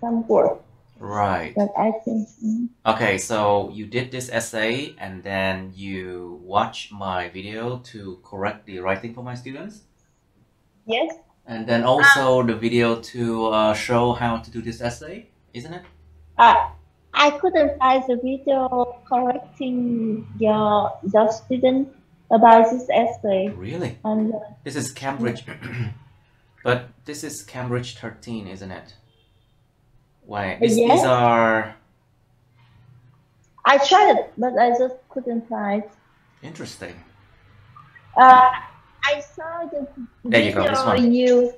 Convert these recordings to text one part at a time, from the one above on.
some work. Right. But I think mm, Okay, so you did this essay and then you watch my video to correct the writing for my students? yes, And then also the video to uh, show how to do this essay, isn't it? uh, I couldn't find the video correcting your your student about this essay. Really? And uh, This is Cambridge, but this is Cambridge 13, isn't it? Wait, this, these Yes. are I tried it, but I just couldn't find. interesting. Uh, I saw the There you go, this one. you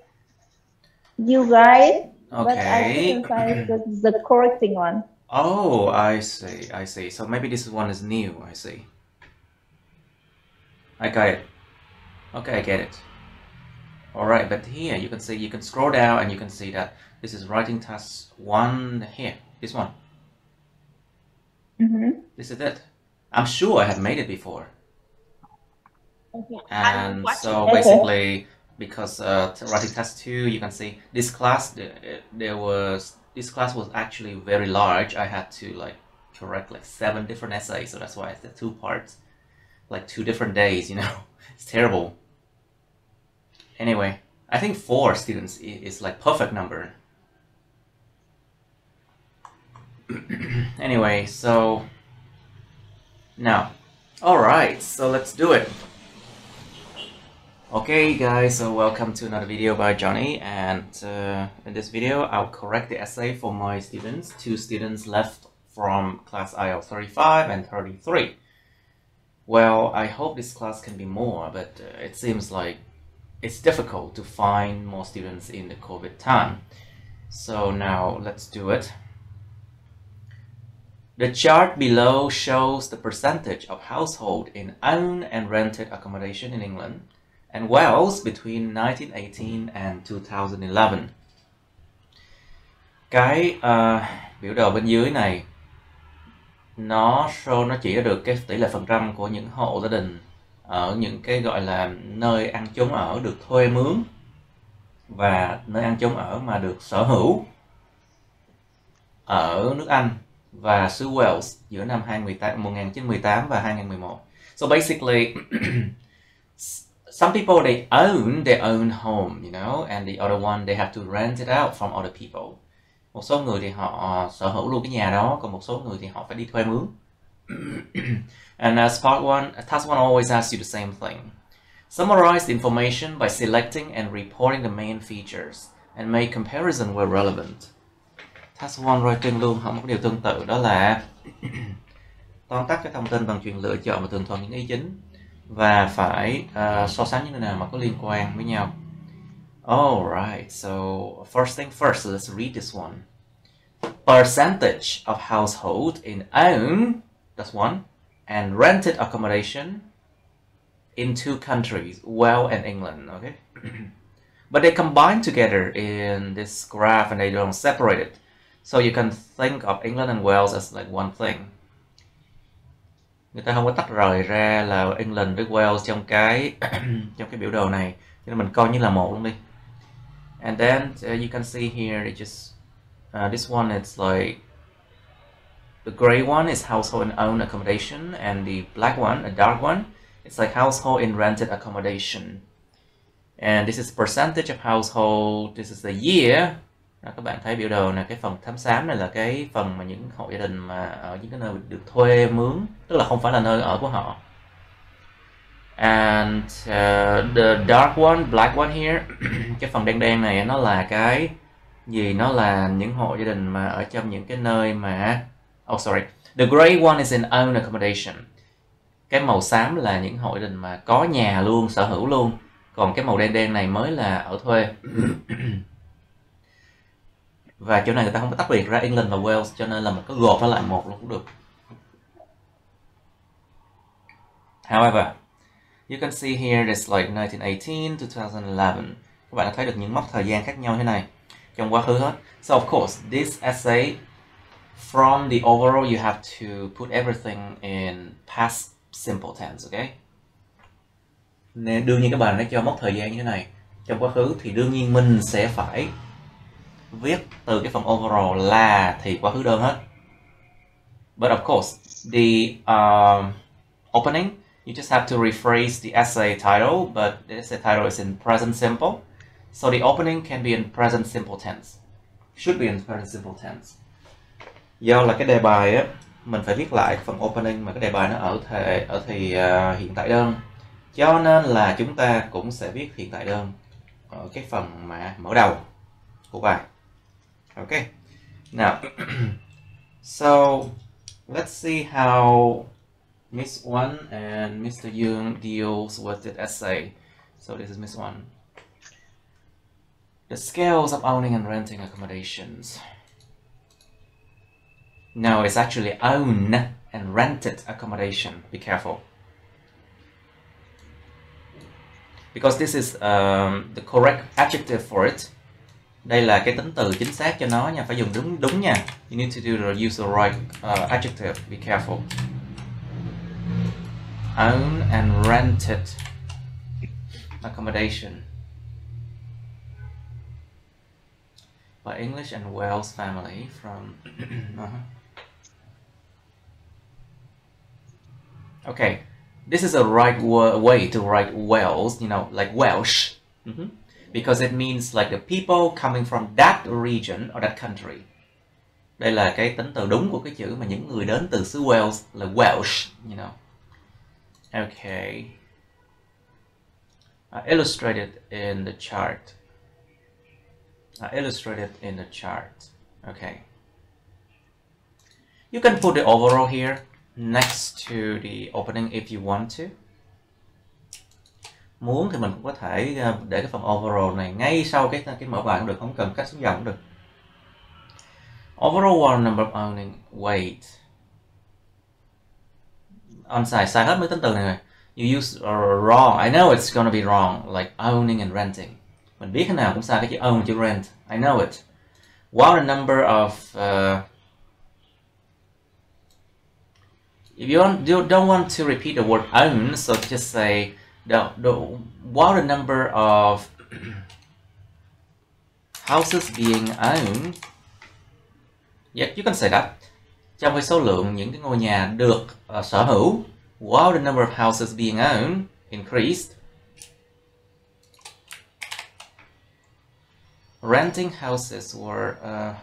you write, but I couldn't find the, the correcting one. Oh, I see, I see. So maybe this one is new, I see. I got it. Okay, I get it. Alright, but here you can see, you can scroll down and you can see that this is writing task one here, this one. Mm-hmm. This is it. I'm sure I have made it before. Okay. And so Okay. basically, because uh, writing task two, you can see this class, uh, there was, this class was actually very large. I had to like correct like seven different essays, so that's why it's the two parts, like two different days, you know. It's terrible. Anyway, I think four students is like perfect number. anyway, so now, all right, so let's do it. Okay guys, so welcome to another video by Johnny and uh, in this video I'll correct the essay for my students, two students left from class IL 35 and 33. Well, I hope this class can be more, but uh, it seems like it's difficult to find more students in the COVID time. So now let's do it. The chart below shows the percentage of household in owned and rented accommodation in England and Wales between 1918 and 2011. Cái ờ, biểu đồ bên dưới này nó show nó chỉ được cái tỷ lệ phần trăm của những hộ gia đình ở những cái gọi là nơi ăn chốn ở được thuê mướn và nơi ăn chốn ở mà được sở hữu ở nước Anh và xứ Wales giữa năm 2018, 1918 và 2011. So basically some people they own their own home, you know, and the other one they have to rent it out from other people. Một số người thì họ sở hữu luôn cái nhà đó, còn một số người thì họ phải đi thuê mướn. and as part one, task one always asks you the same thing. Summarize the information by selecting and reporting the main features and make comparison where relevant. Task one writing luôn không có điều tương tự đó là tóm tắt cái thông tin bằng chuyện lựa chọn và tường thuật những ý chính và phải uh, so sánh những nơi nào mà có liên quan với nhau. Alright, so first thing first, let's read this one. Percentage of household in own, that's one, and rented accommodation in two countries, Wales and England, okay? but they combine together in this graph and they don't separate it. So you can think of England and Wales as like one thing. người ta không có tách rời ra là England với Wales trong cái trong cái biểu đồ này cho nên mình coi như là một luôn đi and then uh, you can see here it just uh, this one it's like the gray one is household and owned accommodation and the black one a dark one it's like household in rented accommodation. And this is percentage of household. This is the year. Đó, các bạn thấy biểu đồ này cái phần thám xám này là cái phần mà những hộ gia đình mà ở những cái nơi được thuê mướn tức là không phải là nơi ở của họ. And uh, the dark one black one here cái phần đen đen này nó là cái gì? Nó là những hộ gia đình mà ở trong những cái nơi mà oh sorry. The gray one is in own accommodation. Cái màu xám là những hội đình mà có nhà luôn, sở hữu luôn. Còn cái màu đen đen này mới là ở thuê. Và chỗ này người ta không có tách biệt ra England và Wales, cho nên là mình có gộp nó lại một luôn cũng được. However, you can see here it's like 1918 to 2011 các bạn đã thấy được những mốc thời gian khác nhau thế này trong quá khứ hết. So, of course, this essay from the overall you have to put everything in past simple tense okay nên đương nhiên các bạn đã cho mốc thời gian như thế này trong quá khứ thì đương nhiên mình sẽ phải viết từ cái phần overall là thì quá khứ đơn hết. But of course, the um, opening, you just have to rephrase the essay title, but the essay title is in present simple. So the opening can be in present simple tense. Should be in present simple tense. Do là cái đề bài á, mình phải viết lại phần opening mà cái đề bài nó ở thể ở thì uh, hiện tại đơn. Cho nên là chúng ta cũng sẽ viết hiện tại đơn ở cái phần mà mở đầu của bài. ok Now, so let's see how Miss One and Mr. Young deals with the essay. So this is Miss One. The scales of owning and renting accommodations. No, it's actually own and rented accommodation. Be careful. Because this is um, the correct adjective for it. Đây là cái tính từ chính xác cho nó nha, phải dùng đúng đúng nha. You need to do the use the right uh, adjective. Be careful. Own and rented accommodation. by English and Wales family from. uh-huh. Okay, this is a right way to write Wales, you know, like Welsh, Mhm. because it means like the people coming from that region or that country. Đây là cái tính từ đúng của cái chữ mà những người đến từ xứ Wales là Welsh, you know. Okay. Uh, illustrated in the chart. Uh, illustrated in the chart. Okay. You can put the overall here next to the opening if you want to. Muốn thì mình cũng có thể ờ, để cái phần overall này ngay sau cái cái mở bài cũng được, không cần cách xuống dòng cũng được. Overall one number of owning weight. On sai sai hết mấy tính từ này rồi. You use uh, wrong. I know it's gonna be wrong, like owning and renting. Mình biết thế nào cũng sai cái chữ own chữ rent. I know it. What the number of uh, if you don't, want to repeat the word own, so just say the, the a number of houses being owned. Yeah, you can say that. Trong số lượng những cái ngôi nhà được uh, sở hữu, while the number of houses being owned increased, renting houses were uh,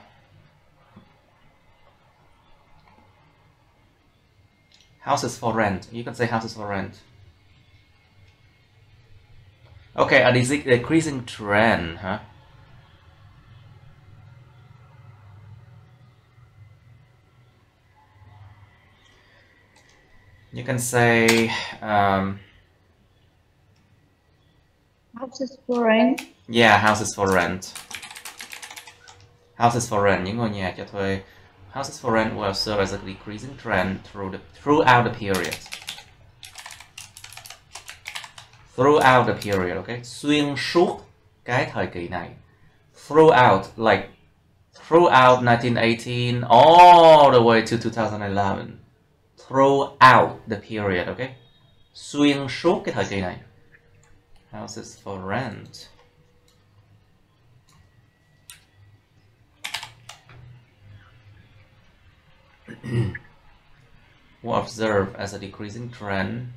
houses for rent. You can say houses for rent. Okay, a decreasing trend, huh? You can say um, Houses for rent. Yeah, houses for rent. Houses for rent, những ngôi nhà cho thuê. Houses for rent will serve as a decreasing trend through the, throughout the period. Throughout the period, okay? Xuyên suốt cái thời kỳ này. Throughout, like throughout 1918 all the way to 2011. Throughout the period, okay? Xuyên suốt cái thời kỳ này. Houses for rent. Will observe as a decreasing trend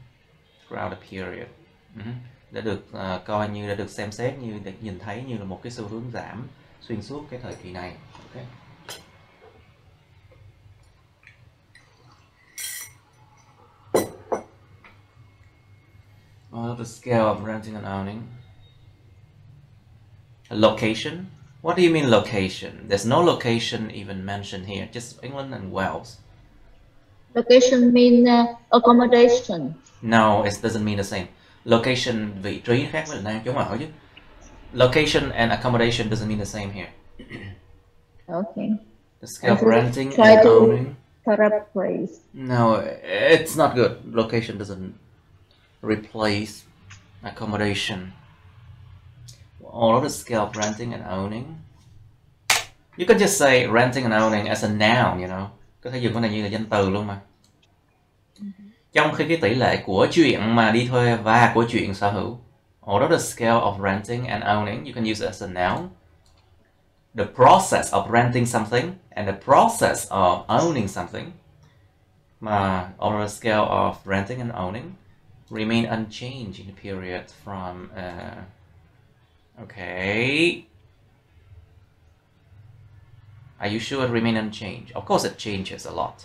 throughout the period. Mhm. Đã được ờ, coi như đã được xem xét như được nhìn thấy như là một cái xu hướng giảm xuyên suốt cái thời kỳ này. Okay. Uh, the scale of renting and owning. A location. What do you mean location? There's no location even mentioned here. Just England and Wales. Location mean uh, accommodation. No, it doesn't mean the same. Location vị trí khác với Nam chúng hỏi chứ. Location and accommodation doesn't mean the same here. Okay. The scale of renting try and to- owning. Paraphrase. No, it's not good. Location doesn't replace accommodation. All of the scale of renting and owning. You can just say renting and owning as a noun, you know. Có thể dùng cái này như là danh từ luôn mà. Trong khi cái tỷ lệ của chuyện mà đi thuê và của chuyện sở hữu. Although the scale of renting and owning, you can use it as a noun. the process of renting something and the process of owning something mà on a scale of renting and owning remain unchanged in the period from uh, okay. Are you sure it remain unchanged? Of course it changes a lot.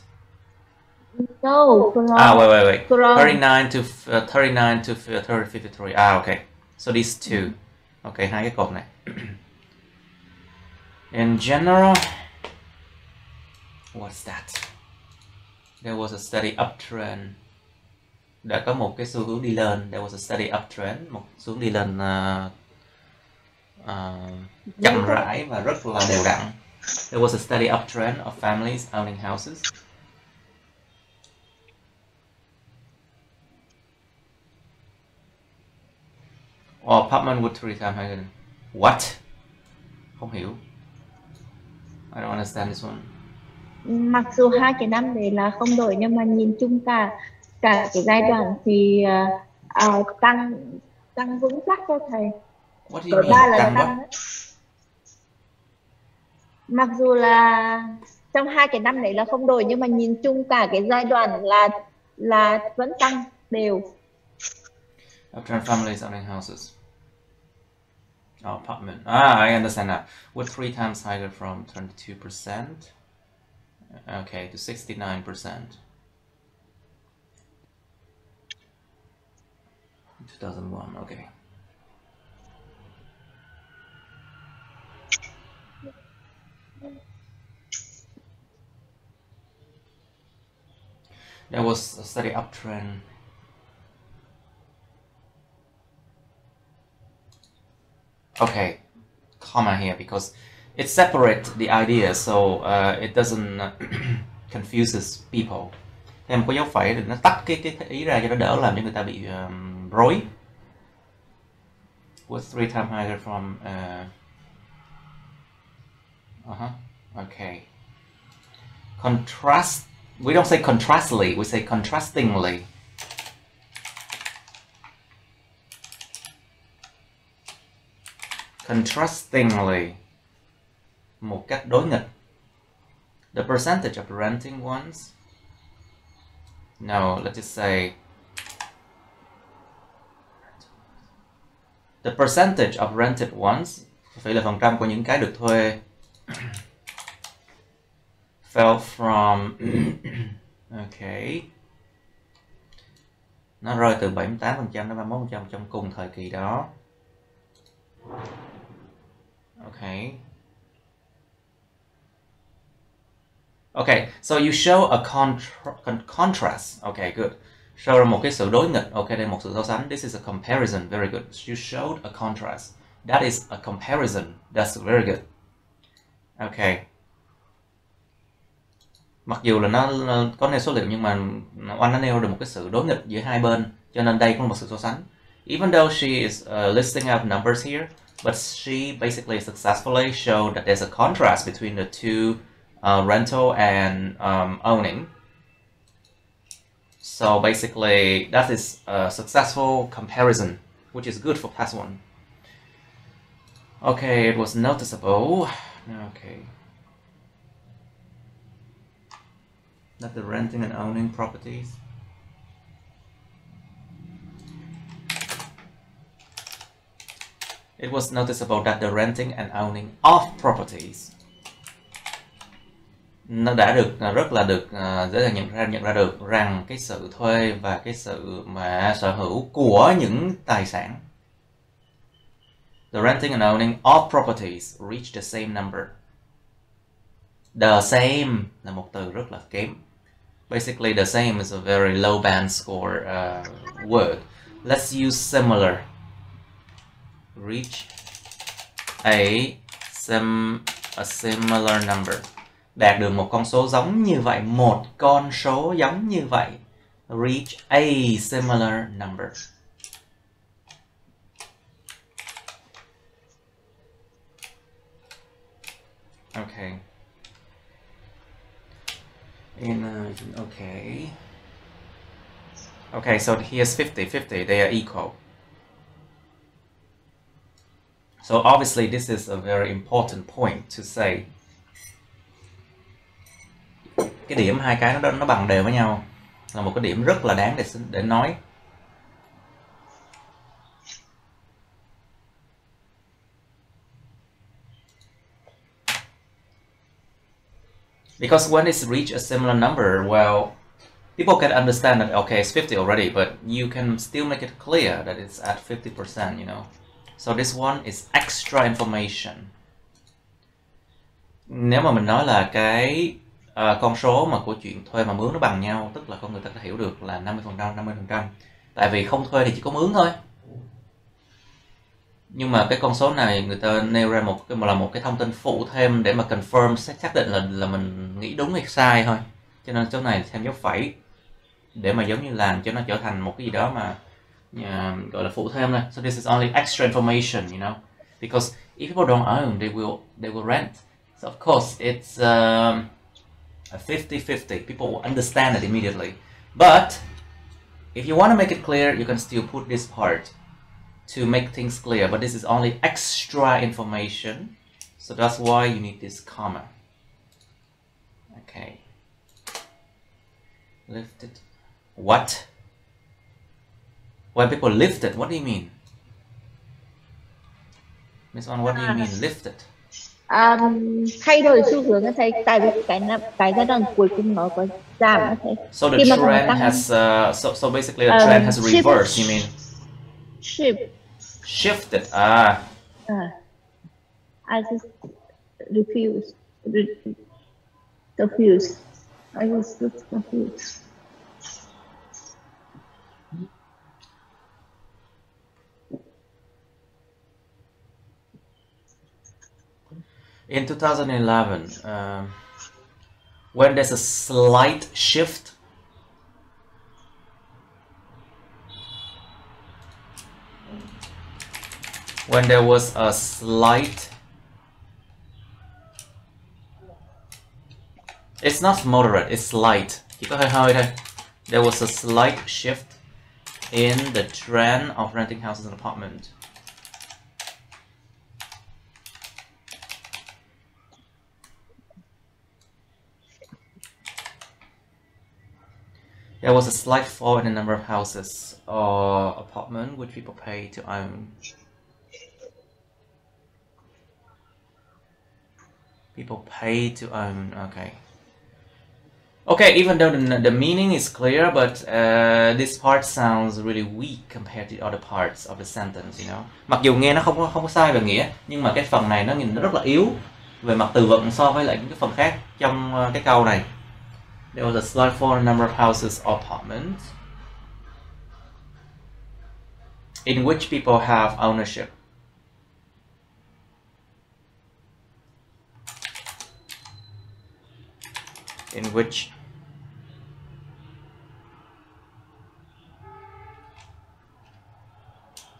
No, from ah wait wait wait. from 39 to uh, 39 to 30 53 ah okay. So these two. Okay hai cái cột này in general what's that? There was a steady uptrend. Đã có một cái xu hướng đi lên. There was a steady uptrend một xu hướng đi lên uh, uh, chậm rãi và rất là đều đặn. There was a steady uptrend of families owning houses. Or apartment with three times higher than what? Không hiểu. I don't understand this one. Mặc dù hai cái năm đấy là không đổi nhưng mà nhìn chung cả cả cái giai đoạn thì à, tăng tăng vững chắc cho thầy what do you đổi mean ba lần tăng tăng mặc dù là trong hai cái năm đấy là không đổi nhưng mà nhìn chung cả cái giai đoạn là là vẫn tăng đều Uptrend families owning houses. Oh, apartment. Ah, I understand now. With three times higher from 22%. Okay, to 69%. 2001, okay. There was a steady uptrend. Okay comma here because it separates the idea so uh, it doesn't confuses people. Thêm có dấu phẩy để nó tách cái cái ý ra cho nó đỡ làm cho người ta bị um, rối. With three times higher from uh, uh-huh. Okay. Contrast, we don't say contrastly, we say contrastingly. Contrastingly. Một cách đối nghịch. The percentage of renting ones. No, let's just say the percentage of rented ones phải là phần trăm của những cái được thuê fell from okay nó rơi từ 78% đến 31% trong cùng thời kỳ đó Okay. Okay, so you show a contra contrast. Okay, good. Show một cái sự đối nghịch. Okay, đây một sự so sánh. This is a comparison. Very good. You showed a contrast. That is a comparison. That's very good. Okay. Mặc dù là nó, nó có nêu số liệu nhưng mà Oanh nó nêu được một cái sự đối nghịch giữa hai bên. Cho nên đây cũng là một sự so sánh. Even though she is uh, listing out numbers here, but she basically successfully showed that there's a contrast between the two uh, rental and um, owning. So basically, that is a successful comparison, which is good for class one. Okay, it was noticeable. Okay. That the renting and owning properties It was noticeable that the renting and owning of properties nó đã được rất là được uh, dễ dàng nhận ra nhận ra được rằng cái sự thuê và cái sự mà sở hữu của những tài sản the renting and owning of properties reach the same number. The same là một từ rất là kém. Basically the same is a very low band score uh, word. Let's use similar. Reach a sim a similar number. Đạt được một con số giống như vậy một con số giống như vậy. Reach a similar number. Okay And uh, okay okay so here's 50 50 they are equal So obviously this is a very important point to say. Cái điểm hai cái nó nó bằng đều với nhau là một cái điểm rất là đáng để để nói. Because when it's reached a similar number, well, people can understand that okay, it's 50 already, but you can still make it clear that it's at 50%, you know. So this one is extra information. Nếu mà mình nói là cái uh, con số mà của chuyện thuê mà mướn nó bằng nhau, tức là con người ta có hiểu được là 50%, 50%. Tại vì không thuê thì chỉ có mướn thôi. Nhưng mà cái con số này người ta nêu ra một cái là một cái thông tin phụ thêm để mà confirm xác định là là mình nghĩ đúng hay sai thôi. Cho nên chỗ này thêm dấu phẩy để mà giống như làm cho nó trở thành một cái gì đó mà uh, gọi là phụ thêm thôi. So this is only extra information, you know, because if people don't own, they will they will rent. So of course it's um, a 50-50. People will understand it immediately. But if you want to make it clear, you can still put this part to make things clear. But this is only extra information. So that's why you need this comma. Okay. Lifted. What? When people lifted, what do you mean? Miss One, what do you mean lift it? um, thay đổi xu hướng á thầy tại vì cái cái giai đoạn cuối cùng nó có giảm thầy So the Khi mà còn trend has uh, so so basically the Um, trend has reversed. You mean shift shifted? Ah, uh, I just refuse re- confused I was just confused in 2011, um, when there's a slight shift. When there was a slight It's not moderate, it's slight. There was a slight shift in the trend of renting houses and apartment. There was a slight fall in the number of houses or apartment which people pay to own. People pay to own, okay. Okay, even though the, the meaning is clear, but uh, this part sounds really weak compared to other parts of the sentence, you know. Mặc dù nghe nó không không có sai về nghĩa, nhưng mà cái phần này nó nhìn nó rất là yếu về mặt từ vựng so với lại những cái phần khác trong cái câu này. There was a fall in the number of houses or apartments in which people have ownership. In which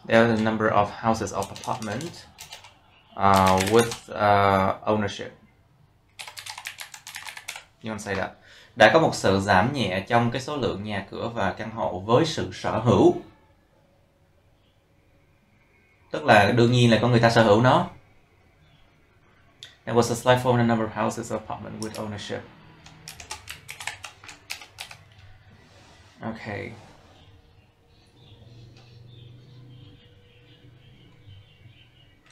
there are a number of houses of apartment uh, with uh, ownership. You want to say that? Đã có một sự giảm nhẹ trong cái số lượng nhà cửa và căn hộ với sự sở hữu. Tức là đương nhiên là có người ta sở hữu nó. There was a slight fall in the number of houses or apartment with ownership. Okay.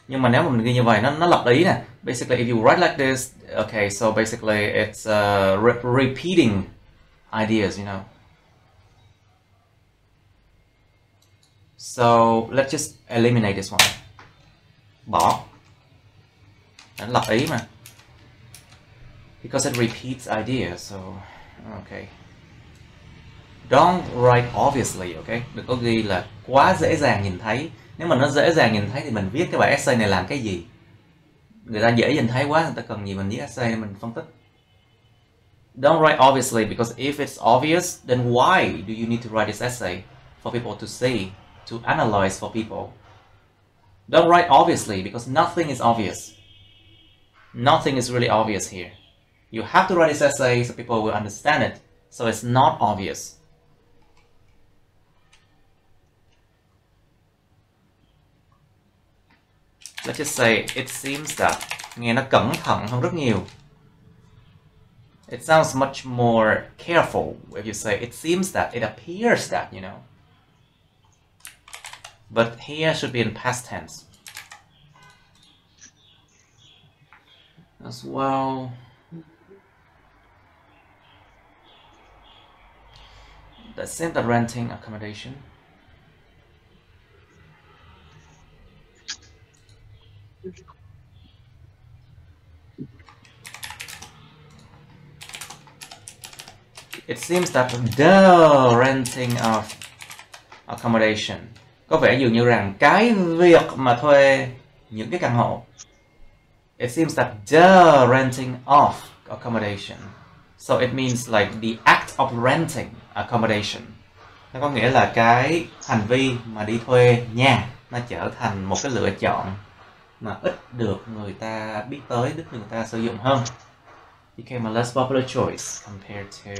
Nhưng mà nếu mà mình ghi như vậy nó nó lặp ý nè. Basically if you write like this, okay, so basically it's uh, re repeating ideas, you know. So let's just eliminate this one. Bỏ. Nó lặp ý mà. Because it repeats ideas, so okay. Don't write obviously, ok Đừng có ghi là quá dễ dàng nhìn thấy. Nếu mà nó dễ dàng nhìn thấy thì mình viết cái bài essay này làm cái gì? Người ta dễ nhìn thấy quá, người ta cần gì mình viết essay mình phân tích. Don't write obviously because if it's obvious, then why do you need to write this essay? For people to see, to analyze for people. Don't write obviously because nothing is obvious. Nothing is really obvious here. You have to write this essay so people will understand it. So it's not obvious. Let's just say it seems that nghe nó cẩn thận hơn rất nhiều. It sounds much more careful if you say it seems that it appears that you know. But here should be in past tense. As well. The same renting accommodation It seems that the renting of accommodation, có vẻ dường như rằng cái việc mà thuê những cái căn hộ, it seems that the renting of accommodation, so it means like the act of renting accommodation, nó có nghĩa là cái hành vi mà đi thuê nhà, nó trở thành một cái lựa chọn mà ít được người ta biết tới, ít người ta sử dụng hơn. Became a less popular choice compared to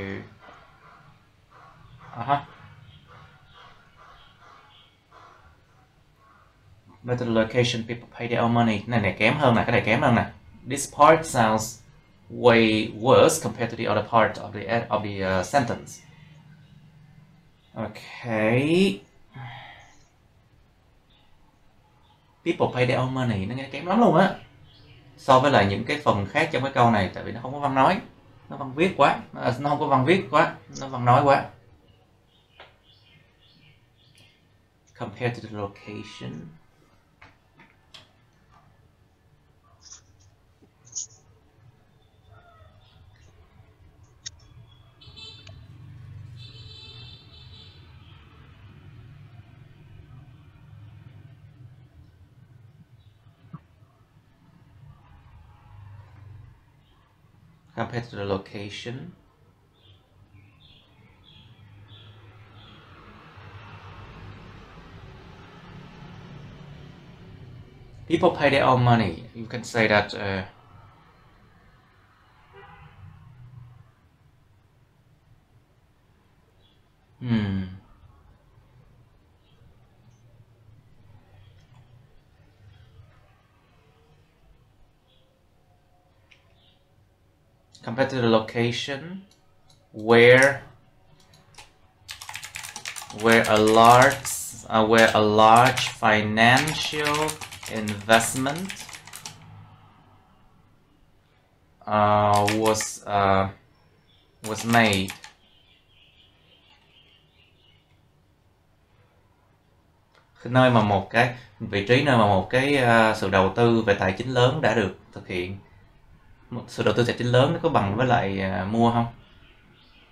Aha. Method location people pay their own money. Này này kém hơn nè cái này kém hơn nè this part sounds way worse compared to the other part of the of the uh, sentence. Okay. People pay their own money. Nó nghe kém lắm luôn á. So với lại những cái phần khác trong cái câu này tại vì nó không có văn nói. Nó văn viết quá. Nó không có văn viết quá. Nó văn nói quá. Compared to the location? Compared to the location people pay their own money. You can say that uh, hmm. Compared to the location where where a large uh, where a large financial investment uh, was uh, was made. Nơi mà một cái vị trí nơi mà một cái uh, sự đầu tư về tài chính lớn đã được thực hiện. Một sự đầu tư tài chính lớn nó có bằng với lại uh, mua không?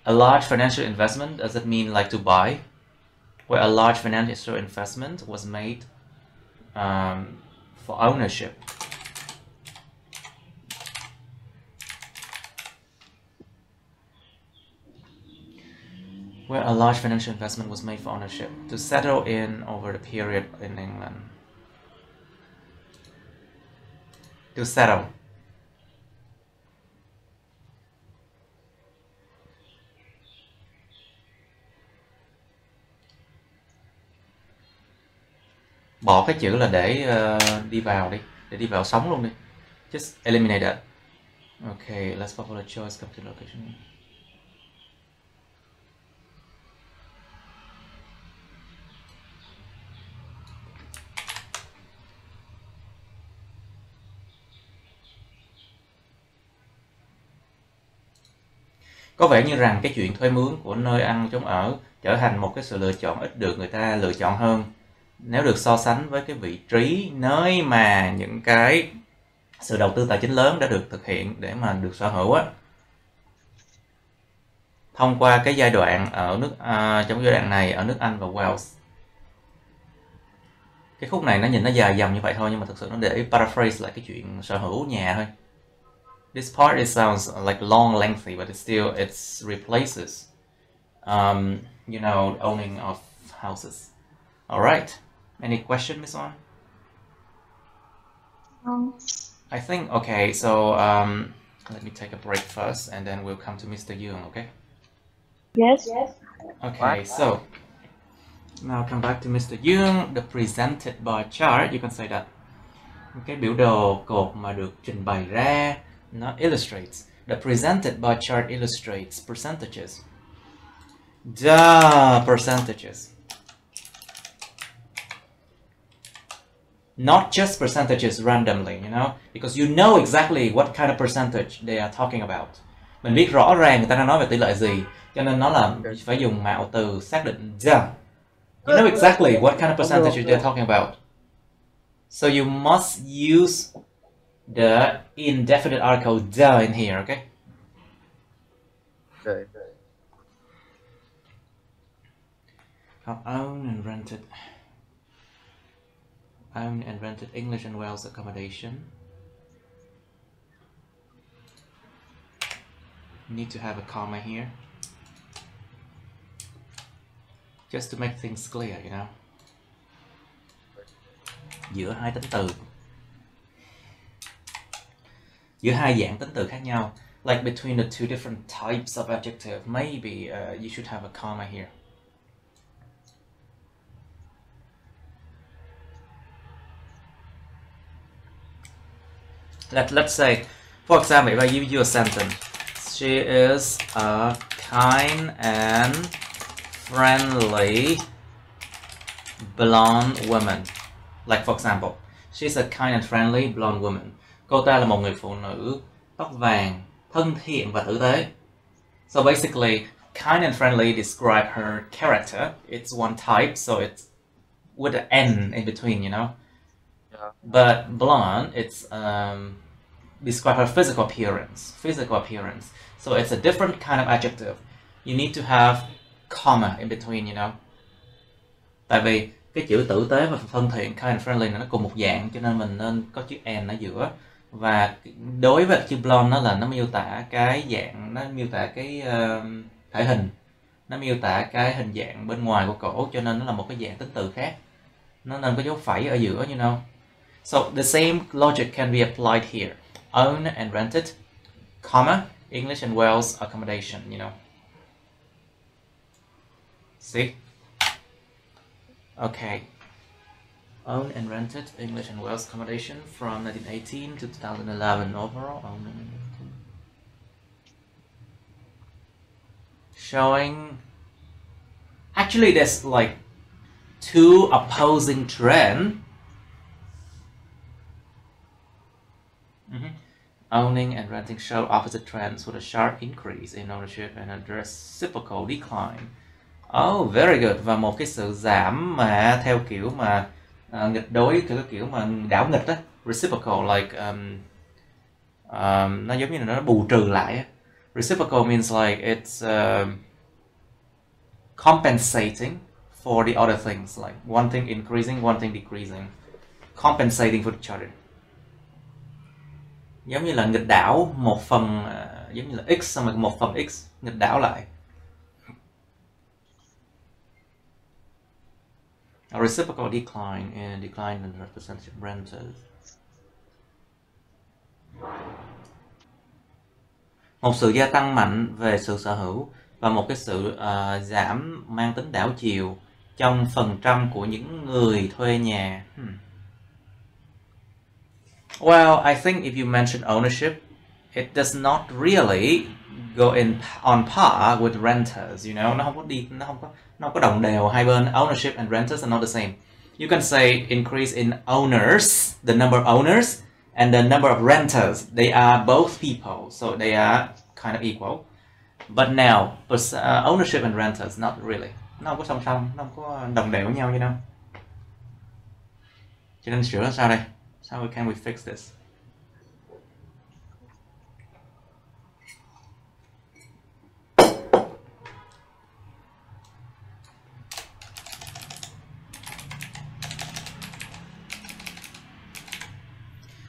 A large financial investment does it mean like to buy? Where a large financial investment was made um, for ownership. Where a large financial investment was made for ownership to settle in over the period in England. To settle bỏ cái chữ là để uh, đi vào đi để đi vào sống luôn đi. Just eliminate that. Okay let's popular choice come to location. Có vẻ như rằng cái chuyện thuê mướn của nơi ăn chống ở trở thành một cái sự lựa chọn ít được người ta lựa chọn hơn nếu được so sánh với cái vị trí nơi mà những cái sự đầu tư tài chính lớn đã được thực hiện để mà được sở hữu á thông qua cái giai đoạn ở nước à, trong giai đoạn này ở nước Anh và Wales. Cái khúc này nó nhìn nó dài dòng như vậy thôi nhưng mà thực sự nó để paraphrase lại cái chuyện sở hữu nhà thôi. This part it sounds like long lengthy but it still it replaces um, you know owning of houses. All right. Any question, Miss On? No. I think okay. So um, let me take a break first, and then we'll come to Mr. Young. Okay. Yes. Yes. Okay. So now come back to Mr. Young. The presented bar chart. You can say that cái biểu đồ cột mà được trình bày ra nó illustrates the presented bar chart illustrates percentages the percentages not just percentages randomly you know? Because you know exactly what kind of percentage they are talking about. Mình biết rõ ràng người ta đang nói về tỷ lệ gì cho nên nó là phải dùng mạo từ xác định. The you know exactly what kind of percentage they're talking about. So you must use the indefinite article the in here okay? Okay. Owned and rented owned and rented English and Wales accommodation. Need to have a comma here. Just to make things clear, you know. Giữa hai tính từ. Giữa hai dạng tính từ khác nhau. Like between the two different types of adjective, maybe uh, you should have a comma here. Let, let's say, for example, if I give you a sentence, she is a kind and friendly blonde woman. Like for example, she's a kind and friendly blonde woman. Cô ta là một người phụ nữ tóc vàng, thân thiện và tử tế. So basically, kind and friendly describe her character. It's one type, so it's with an N in between, you know. Yeah. But blonde, it's um, describe her physical appearance. Physical appearance. So it's a different kind of adjective. You need to have comma in between, you know. Tại vì cái chữ tử tế và thân thiện, kind of friendly nó cùng một dạng, cho nên mình nên có chữ and ở giữa. Và đối với chữ blonde nó là nó miêu tả cái dạng, nó miêu tả cái uh, thể hình, nó miêu tả cái hình dạng bên ngoài của cổ, cho nên nó là một cái dạng tính từ khác. Nó nên có dấu phẩy ở giữa, you know. So the same logic can be applied here. Own and rented, comma, English and Wales accommodation, you know. See? Okay. Own and rented English and Wales accommodation from 1918 to 2011 overall. Showing. Actually, there's like two opposing trend. Owning and renting show opposite trends with a sharp increase in ownership and a reciprocal decline. Oh, very good. Và một cái sự giảm mà theo kiểu mà uh, nghịch đối, kiểu kiểu mà đảo nghịch á, reciprocal like um, um, nó giống như là nó bù trừ lại. Reciprocal means like it's um, compensating for the other things, like one thing increasing, one thing decreasing, compensating for each other. Giống như là nghịch đảo một phần à, giống như là x xong rồi một phần x nghịch đảo lại. A reciprocal decline and decline in the percentage of. Một sự gia tăng mạnh về sự sở hữu và một cái sự uh, giảm mang tính đảo chiều trong phần trăm của những người thuê nhà. Hmm. Well, I think if you mention ownership, it does not really go in on par with renters. You know, nó không có đi, nó không có, nó có đồng đều hai bên. Ownership and renters are not the same. You can say increase in owners, the number of owners, and the number of renters. They are both people, so they are kind of equal. But now, uh, ownership and renters, not really. Nó không có song song, nó không có đồng đều với nhau như đâu. Cho nên sửa sao đây? How can we fix this?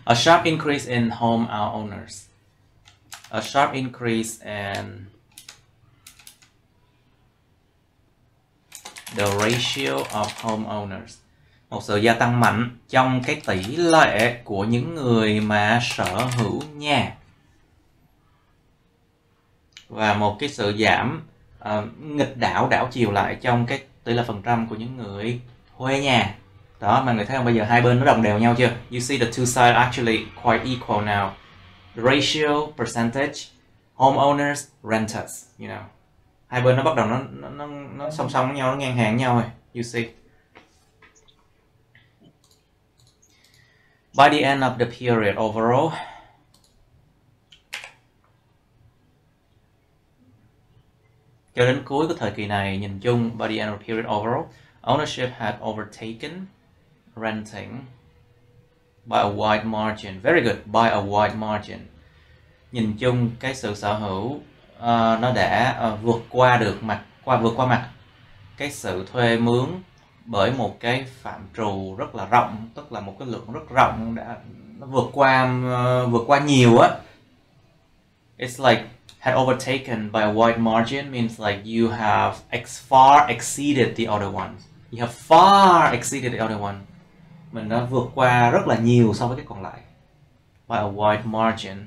A sharp increase in home owners. A sharp increase in the ratio of homeowners. Một sự gia tăng mạnh trong cái tỷ lệ của những người mà sở hữu nhà. Và một cái sự giảm uh, nghịch đảo đảo chiều lại trong cái tỷ lệ phần trăm của những người thuê nhà. đó mà người thấy không? Bây giờ hai bên nó đồng đều nhau chưa? You see the two sides actually quite equal now. The ratio percentage homeowners renters you know. Hai bên nó bắt đầu nó nó nó, nó song song với nhau nó ngang hàng với nhau rồi you see. By the end of the period overall cho đến cuối của thời kỳ này nhìn chung by the end of the period overall ownership had overtaken renting by a wide margin. Very good by a wide margin. Nhìn chung cái sự sở hữu uh, nó đã uh, vượt qua được mặt qua vượt qua mặt. Cái sự thuê mướn bởi một cái phạm trù rất là rộng tức là một cái lượng rất rộng đã nó vượt qua uh, vượt qua nhiều á. It's like had overtaken by a wide margin means like you have ex far exceeded the other ones. You have far exceeded the other one. Mình đã vượt qua rất là nhiều so với cái còn lại. By a wide margin.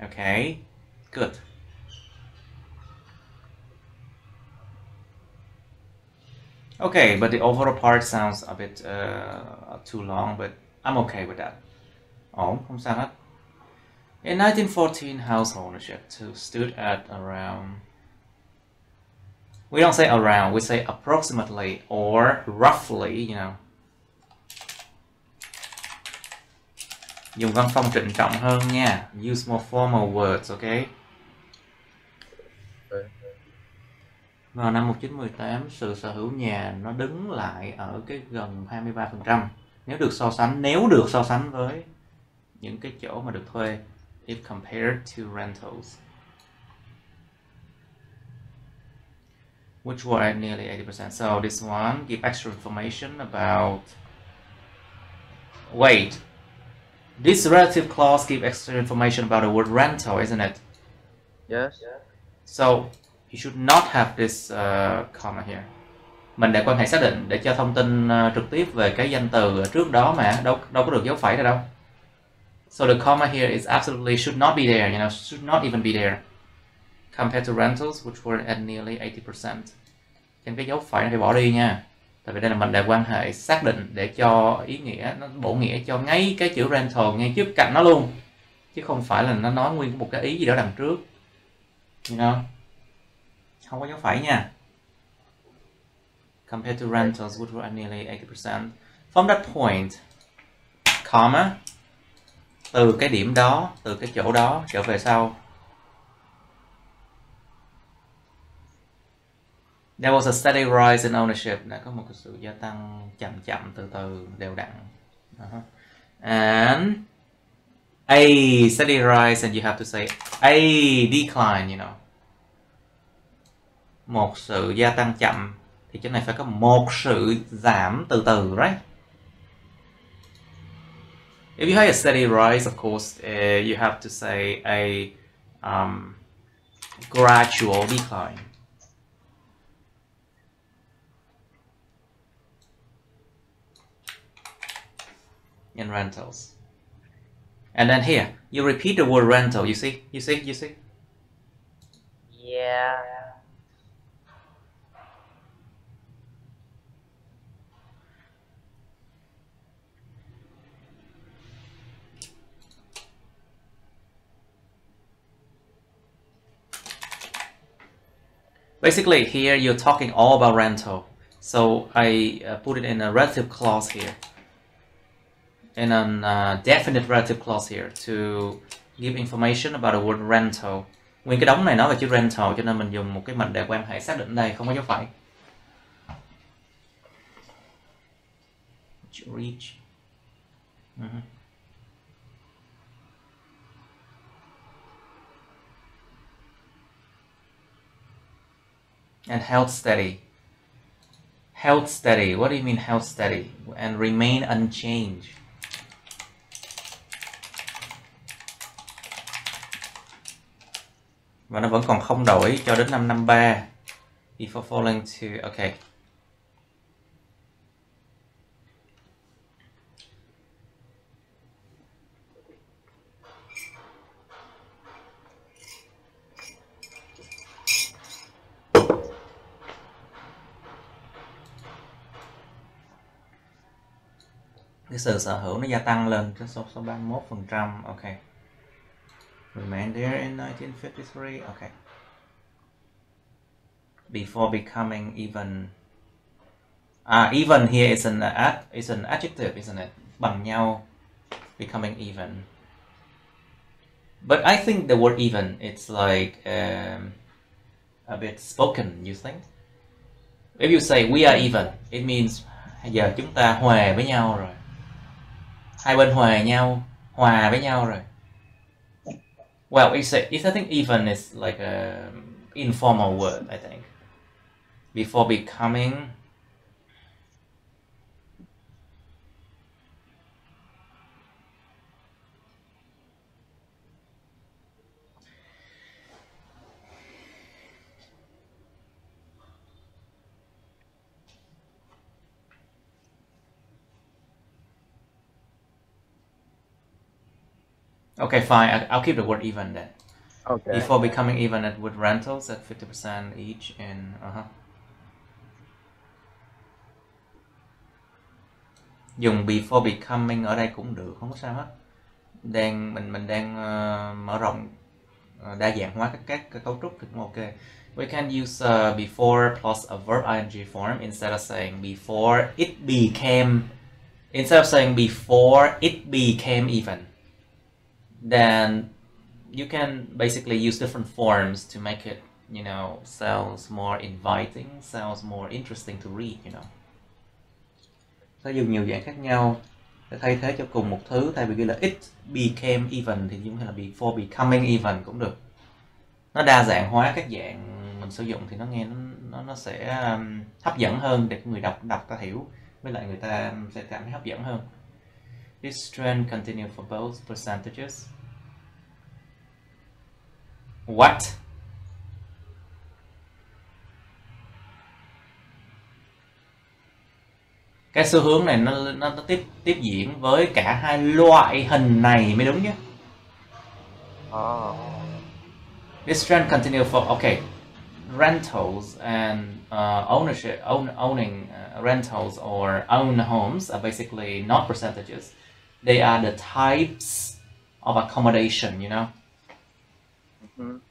Okay good. Okay but the overall part sounds a bit uh, too long but I'm okay with that Oh, không sao hết in 1914 house ownership stood at around we don't say around, we say approximately or roughly, you know. Dùng văn phong trịnh trọng hơn nha. Use more formal words, okay? Vào năm 1918, sự sở hữu nhà nó đứng lại ở cái gần 23%. Nếu được so sánh, nếu được so sánh với những cái chỗ mà được thuê if compared to rentals. which were at nearly 80%. So this one give extra information about wait this relative clause give extra information about the word rental isn't it Yes. so you should not have this uh, comma here mình để quan hệ xác định để cho thông tin uh, trực tiếp về cái danh từ trước đó mà đâu đâu có được dấu phẩy ra đâu so the comma here is absolutely should not be there you know should not even be there compared to rentals which were at nearly 80%. Trên cái dấu phẩy này phải bỏ đi nha. Tại vì đây là mệnh đề quan hệ xác định để cho ý nghĩa nó bổ nghĩa cho ngay cái chữ rental ngay trước cạnh nó luôn. Chứ không phải là nó nói nguyên một cái ý gì đó đằng trước. You know? Không có dấu phẩy nha. Compared to rentals which were at nearly 80%. From that point, comma, từ cái điểm đó, từ cái chỗ đó trở về sau There was a steady rise in ownership. Đã có một cái sự gia tăng chậm chậm từ từ đều đặn. Uh-huh. And a steady rise and you have to say a decline, you know. Một sự gia tăng chậm thì chỗ này phải có một sự giảm từ từ, right? If you have a steady rise, of course, uh, you have to say a um, gradual decline. in rentals. And then here, you repeat the word rental. You see, you see, you see. Yeah. Basically, here you're talking all about rental. So I uh, put it in a relative clause here. in a uh, definite relative clause here to give information about the word rental. Nguyên cái đống này nói về chữ rental cho nên mình dùng một cái mệnh đề quan hệ xác định đây không có dấu phẩy. Reach. Uh -huh. And held steady. Held steady. What do you mean held steady? And remain unchanged. và nó vẫn còn không đổi cho đến năm 53 before falling to okay sự sở hữu nó gia tăng lên cái số số 31 phần trăm. Ok. Remain there in 1953 ok. Before becoming even ah even here is an ad is an adjective isn't it? Bằng nhau becoming even. But I think the word even it's like um, a bit spoken you think? If you say we are even it means giờ chúng ta hòa với nhau rồi. Hai bên hòa nhau hòa với nhau rồi. Well it's, a, it's I think even is like a informal word I think. Before becoming Okay, fine. I'll keep the word even then. Okay. Before becoming even at with rentals at 50% each in uh-huh. Dùng before becoming ở đây cũng được, không có sao hết. Đang mình mình đang uh, mở rộng uh, đa dạng hóa các các, các cấu trúc thì cũng ok. We can use uh, before plus a verb ing form instead of saying before it became instead of saying before it became even then you can basically use different forms to make it you know sounds more inviting sounds more interesting to read you know. Sẽ dùng nhiều dạng khác nhau để thay thế cho cùng một thứ thay vì ghi là it became even thì dùng hay là before becoming even cũng được. Nó đa dạng hóa các dạng mình sử dụng thì nó nghe nó nó, nó sẽ um, hấp dẫn hơn để người đọc đọc ta hiểu với lại người ta sẽ cảm thấy hấp dẫn hơn. This trend continue for both percentages. What? Cái xu hướng này nó nó, nó tiếp tiếp diễn với cả hai loại hình này mới đúng chứ. Oh. This trend continue for okay, rentals and uh, ownership, own, owning uh, rentals or own homes are basically not percentages. They are the types of accommodation, you know.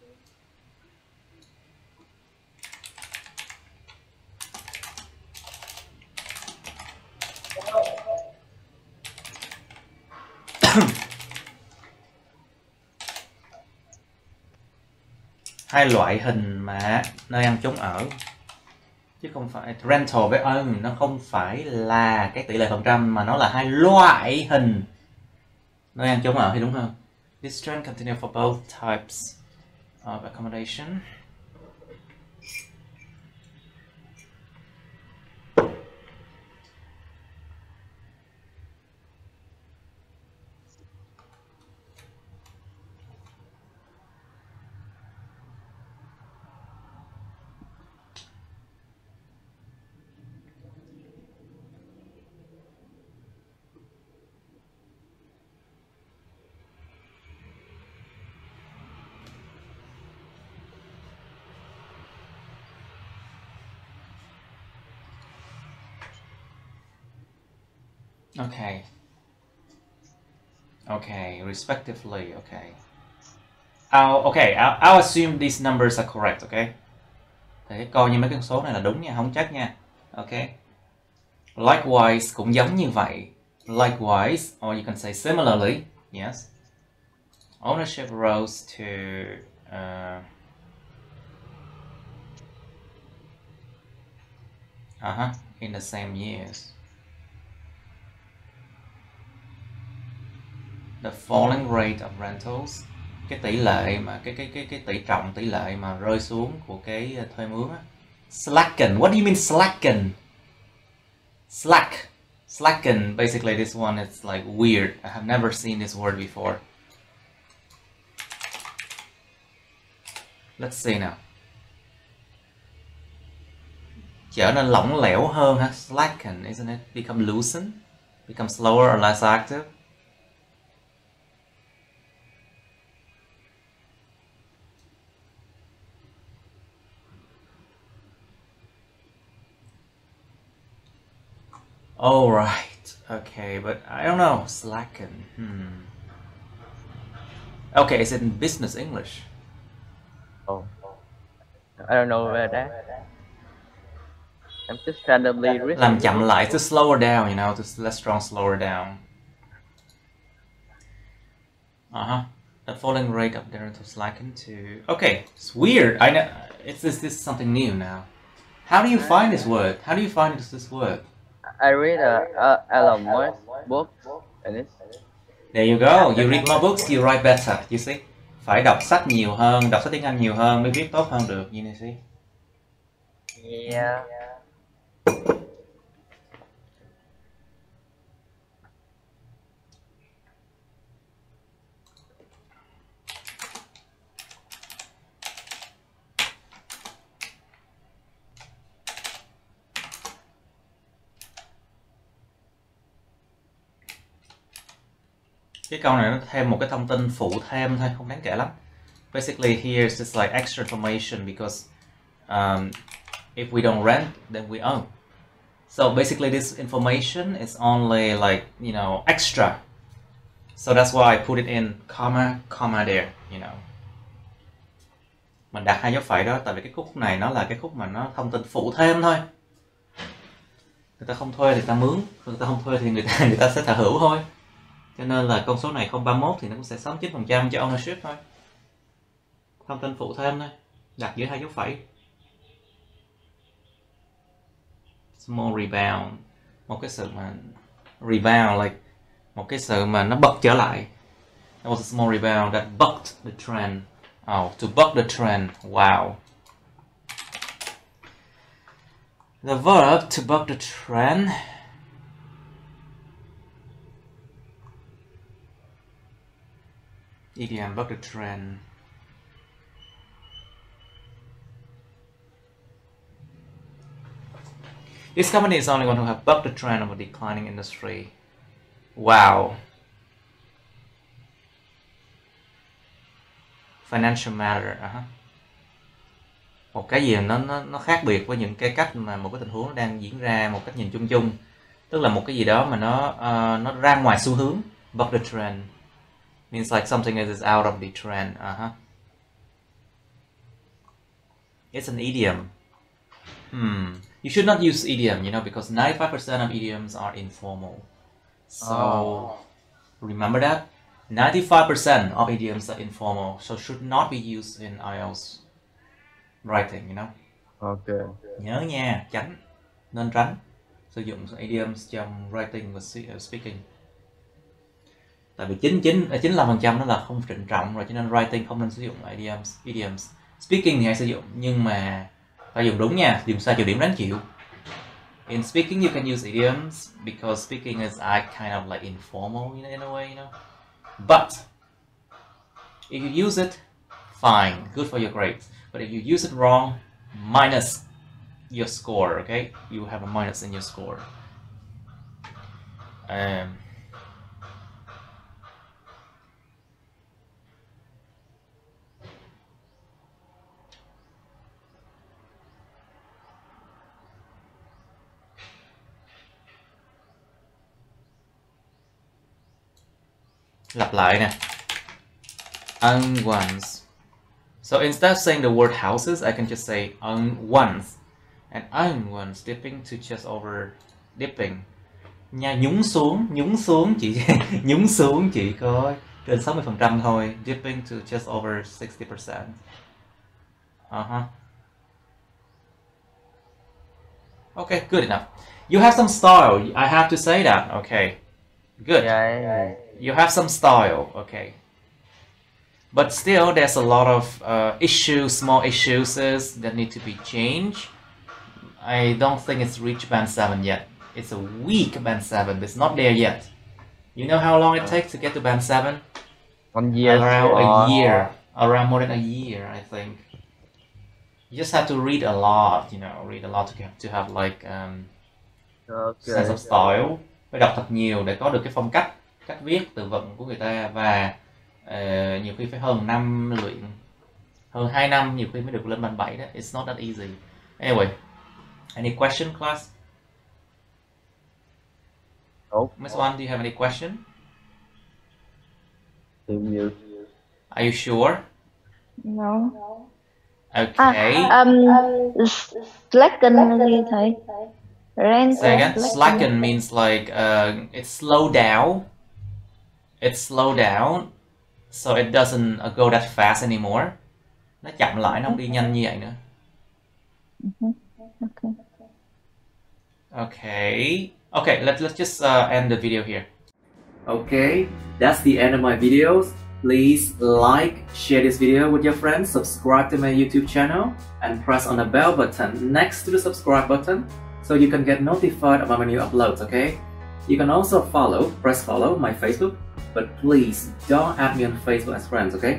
Hai loại hình mà nơi ăn chốn ở. Chứ không phải rental với own, nó không phải là cái tỷ lệ phần trăm, mà nó là hai loại hình. Nơi ăn chốn ở thì đúng không? This trend continue for both types. Of accommodation. Okay. Okay, respectively, okay. I'll, okay, I'll, I'll assume these numbers are correct, okay? Thế coi như mấy con số này là đúng nha, không chắc nha. Okay. Likewise cũng giống như vậy. Likewise, or you can say similarly, yes. Ownership rose to uh, uh-huh, in the same years. The falling rate of rentals, cái tỷ lệ mà cái cái cái cái tỷ trọng, tỷ lệ mà rơi xuống của cái ờ, thuê mướn á. Slacken, what do you mean slacken? Slack, slacken, basically this one is like weird. I have never seen this word before. Let's see now. Trở nên lỏng lẻo hơn ha. Slacken, isn't it? Become loosen become slower or less active? All right. Okay, but I don't know. Slacken. Hmm. Okay, it's in business English. Oh. I don't know about that. I'm just randomly. Làm chậm lại to slow her down, you know, to let strong slow her down. Uh-huh. The falling rate up there to slacken to Okay, it's weird. I know it's this this is something new now. How do you find this word? How do you find this, this word? I read a, a Elon Musk book There you go. You read more books, you write better. You see? Phải đọc sách nhiều hơn, đọc sách tiếng Anh nhiều hơn mới viết tốt hơn được. You see? yeah. Cái câu này nó thêm một cái thông tin phụ thêm thôi, không đáng kể lắm. Basically here is just like extra information because um, if we don't rent, then we own. So basically this information is only like, you know, extra. So that's why I put it in comma, comma there, you know. Mình đặt hai dấu phẩy đó tại vì cái khúc này nó là cái khúc mà nó thông tin phụ thêm thôi. Người ta không thuê thì ta mướn, người ta không thuê thì người ta người ta sẽ sở hữu thôi. Cho nên là con số này 031 thì nó cũng sẽ 69% cho ownership thôi. Thông tin phụ thêm thôi. Đặt giữa hai dấu phẩy. Small rebound. Một cái sự mà rebound like một cái sự mà nó bật trở lại. That was a small rebound that bucked the trend. Oh, to buck the trend. Wow. The verb to buck the trend idiom buck the trend. This company is only going to have bucked the trend of a declining industry. Wow. Financial matter, uh-huh. một cái gì nó nó nó khác biệt với những cái cách mà một cái tình huống nó đang diễn ra một cách nhìn chung chung tức là một cái gì đó mà nó uh, nó ra ngoài xu hướng buck the trend means like something that is out of the trend uh-huh. it's an idiom. Hmm. You should not use idiom you know because 95% of idioms are informal. So Oh. remember that? 95% of idioms are informal so should not be used in IELTS writing you know. Okay. nhớ nha tránh. Nên tránh. Sử dụng idioms trong writing và uh, speaking tại vì 99 95% à, nó là không trịnh trọng rồi cho nên writing không nên sử dụng idioms idioms. Speaking thì hãy sử dụng nhưng mà phải dùng đúng nha dùng sai trừ điểm đáng chịu. In speaking you can use idioms because speaking is I kind of like informal in, in a way you know. But if you use it fine good for your grades. But if you use it wrong minus your score okay? You have a minus in your score. Um, lặp lại nè. Own ones so instead of saying the word houses, I can just say own ones and own ones dipping to just over dipping. Nha, nhúng xuống nhúng xuống, chỉ nhúng xuống chỉ có trên 60% thôi. Dipping to just over 60% uh-huh. Okay, good enough. You have some style. I have to say that. Okay. Good. Dạ, yeah. You have some style, okay. But still, there's a lot of uh, issues, small issues that need to be changed. I don't think it's reached band 7 yet. It's a weak band 7, it's not there yet. You know how long it takes to get to band 7? One year. around or- a year. Around more than a year, I think. You just have to read a lot, you know, read a lot to get to have like um, sense Okay. of style phải đọc thật nhiều để có được cái phong cách cách viết từ vựng của người ta và ờ, nhiều khi phải hơn năm luyện hơn 2 năm nhiều khi mới được lên bàn 7 đó it's not that easy anyway any question class No. Nope. Miss One, do you have any question? You. Are you sure? no Okay. à, um, slacken thầy Rent slacken. Slacken means like uh, it's slow down. It's slow down, so it doesn't uh, go that fast anymore. Nó chậm lại, nó không đi nhanh như vậy nữa. okay. Okay. Okay, let, let's just uh, end the video here. Okay, that's the end of my videos. Please like, share this video with your friends, subscribe to my YouTube channel, and press on the bell button next to the subscribe button so you can get notified about my new uploads, okay? You can also follow, press follow my Facebook, but please don't add me on Facebook as friends, okay?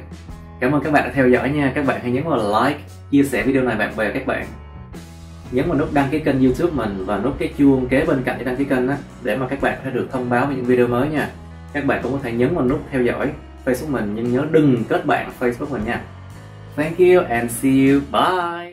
Cảm ơn các bạn đã theo dõi nha. Các bạn hãy nhấn vào like, chia sẻ video này bạn bè các bạn. Nhấn vào nút đăng ký kênh youtube mình và nút cái chuông kế bên cạnh để đăng ký kênh á để mà các bạn sẽ được thông báo về những video mới nha. Các bạn cũng có thể nhấn vào nút theo dõi facebook mình nhưng nhớ đừng kết bạn facebook mình nha. Thank you and see you. Bye.